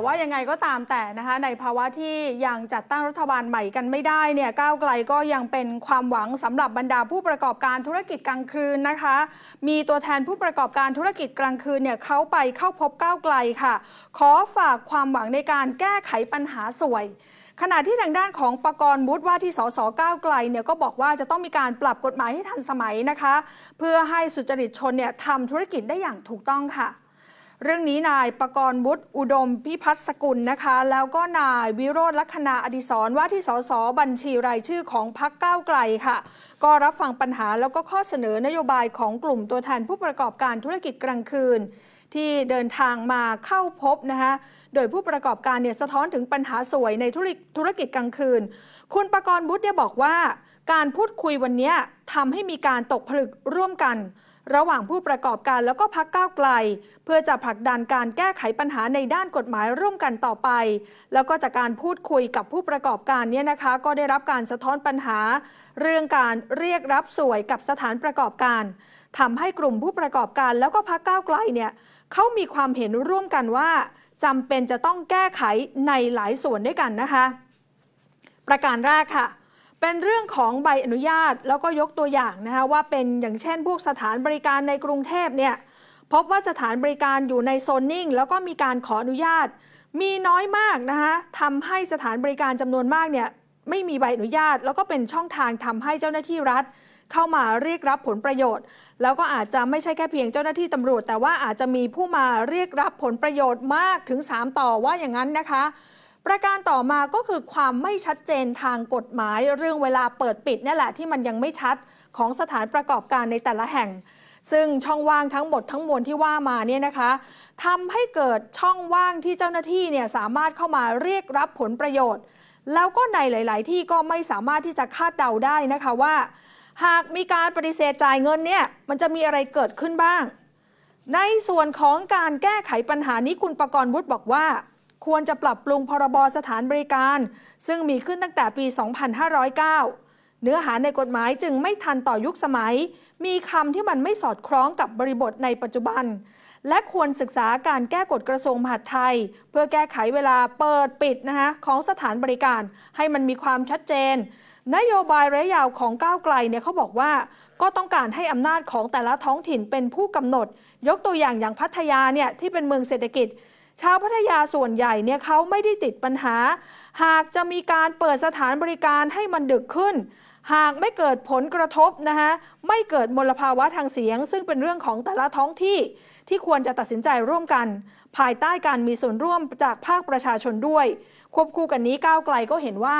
แต่ว่ายังไงก็ตามแต่นะคะในภาวะที่ยังจัดตั้งรัฐบาลใหม่กันไม่ได้เนี่ยก้าวไกลก็ยังเป็นความหวังสำหรับบรรดาผู้ประกอบการธุรกิจกลางคืนนะคะ มีตัวแทนผู้ประกอบการธุรกิจกลางคืนเนี่ยเขาไปเข้าพบก้าวไกลค่ะ ขอฝากความหวังในการแก้ไขปัญหาสวยขณะที่ทางด้านของประกรณ์บุตรว่าที่สสก้าวไกลเนี่ยก็บอกว่าจะต้องมีการปรับกฎหมายให้ทันสมัยนะคะ เพื่อให้สุจริตชนเนี่ยทำธุรกิจได้อย่างถูกต้องค่ะ เรื่องนี้นายประกรณ์บุตรอุดมพิพัฒน์สกุลนะคะ แล้วก็นายวิโรธลัคนาอดิศรว่าที่สสบัญชีรายชื่อของพักก้าวไกลค่ะ ก็รับฟังปัญหาแล้วก็ข้อเสนอนโยบายของกลุ่มตัวแทนผู้ประกอบการธุรกิจกลางคืน ที่เดินทางมาเข้าพบนะคะโดยผู้ประกอบการเนี่ยสะท้อนถึงปัญหาสวยในธุรกิจกลางคืน คุณประกรณ์บุตรเนี่ยบอกว่า การพูดคุยวันนี้ทำให้มีการตกผลึกร่วมกัน ระหว่างผู้ประกอบการแล้วก็พักก้าวไกล เพื่อจะผลักดันการแก้ไขปัญหาในด้านกฎหมายร่วมกันต่อไป แล้วก็จากการพูดคุยกับผู้ประกอบการเนี่ยนะคะ ก็ได้รับการสะท้อนปัญหา เรื่องการเรียกรับสวยกับสถานประกอบการทำให้กลุ่มผู้ประกอบการแล้วก็พักก้าวไกลเนี่ยเขามีความเห็นร่วมกันว่าจำเป็นจะต้องแก้ไขในหลายส่วนด้วยกันนะคะ ประการแรกค่ะ เป็นเรื่องของใบอนุญาตแล้วก็ยกตัวอย่างนะคะว่าเป็นอย่างเช่นพวกสถานบริการในกรุงเทพเนี่ยพบว่าสถานบริการอยู่ในโซนนิ่ง แล้วก็มีการขออนุญาต มีน้อยมากนะคะทำให้สถานบริการจำนวนมากเนี่ยไม่มีใบอนุญาต แล้วก็เป็นช่องทางทำให้เจ้าหน้าที่รัฐ เข้ามาเรียกรับผลประโยชน์ แล้วก็อาจจะไม่ใช่แค่เพียงเจ้าหน้าที่ตำรวจ แต่ว่าอาจจะมีผู้มาเรียกรับผลประโยชน์มากถึง 3 ต่อว่าอย่างนั้นนะคะ ประการต่อมาก็คือความไม่ชัดเจนทางกฎหมาย เรื่องเวลาเปิดปิดนี่แหละที่มันยังไม่ชัดของสถานประกอบการในแต่ละแห่ง ซึ่งช่องว่างทั้งหมดทั้งมวลที่ว่ามาเนี่ยนะคะทำให้เกิดช่องว่างที่เจ้าหน้าที่เนี่ยสามารถเข้ามาเรียกรับผลประโยชน์ แล้วก็ในหลาย ๆ ที่ก็ไม่สามารถที่จะคาดเดาได้นะคะว่า หากมีการปฏิเสธจ่ายเงินเนี่ยมันจะมีอะไรเกิดขึ้นบ้าง ในส่วนของการแก้ไขปัญหานี้คุณประกรณ์วุฒิบอกว่า ควรจะปรับปรุงพรบสถานบริการ ซึ่งมีขึ้นตั้งแต่ปี 2509 เนื้อหาในกฎหมายจึงไม่ทันต่อยุคสมัย มีคำที่มันไม่สอดคล้องกับบริบทในปัจจุบัน และควรศึกษาการแก้กฎกระทรวงมหาดไทย เพื่อแก้ไขเวลาเปิดปิดนะคะของสถานบริการให้มันมีความชัดเจน นโยบายระยะยาวของก้าวไกลเนี่ยเขาบอกว่าก็ต้องการให้อำนาจของแต่ละท้องถิ่นเป็นผู้กำหนด ยกตัวอย่างอย่างพัทยาเนี่ยที่เป็นเมืองเศรษฐกิจ ชาวพัทยาส่วนใหญ่เนี่ยเขาไม่ได้ติดปัญหา หากจะมีการเปิดสถานบริการให้มันดึกขึ้น หากไม่เกิดผลกระทบนะคะไม่เกิดมลภาวะทางเสียง ซึ่งเป็นเรื่องของแต่ละท้องที่ที่ควรจะตัดสินใจร่วมกัน ภายใต้การมีส่วนร่วมจากภาคประชาชนด้วย ควบคู่กันนี้ก้าวไกลก็เห็นว่า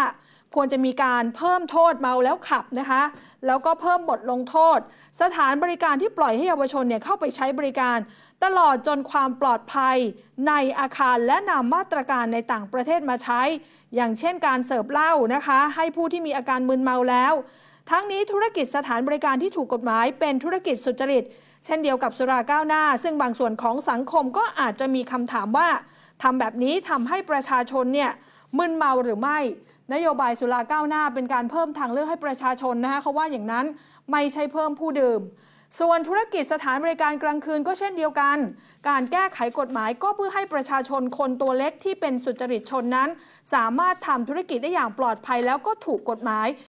ควรจะมีการเพิ่มโทษเมาแล้วขับนะคะ แล้วก็เพิ่มบทลงโทษ สถานบริการที่ปล่อยให้เยาวชนเนี่ยเข้าไปใช้บริการ ตลอดจนความปลอดภัยในอาคารและนำมาตรการในต่างประเทศมาใช้ อย่างเช่นการเสิร์ฟเหล้านะคะ ให้ผู้ที่มีอาการมึนเมาแล้ว ทั้งนี้ธุรกิจสถานบริการที่ถูกกฎหมายเป็นธุรกิจสุจริต เช่นเดียวกับสุราก้าวหน้า ซึ่งบางส่วนของสังคมก็อาจจะมีคำถามว่าทำแบบนี้ทำให้ประชาชนเนี่ยมึนเมาหรือไม่ นโยบายสุราก้าวหน้าเป็นการเพิ่มทางเลือกให้ประชาชนนะคะเขาว่าอย่างนั้นไม่ใช่เพิ่มผู้ดื่ม ส่วนธุรกิจสถานบริการกลางคืนก็เช่นเดียวกัน การแก้ไขกฎหมายก็เพื่อให้ประชาชนคนตัวเล็กที่เป็นสุจริตชนนั้น สามารถทำธุรกิจได้อย่างปลอดภัยแล้วก็ถูกกฎหมาย